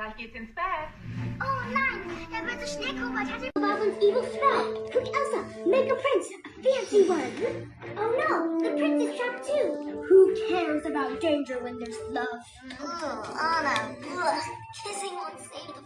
Gleich geht's ins Bett. Oh nein, da wird so schnell kommen, hat er Bowser's evil spell. Quick, Elsa, make a prince, a fancy one. Oh no, the prince is trapped too. Who cares about danger when there's love? Oh, Anna, ugh. Kissing won't save the.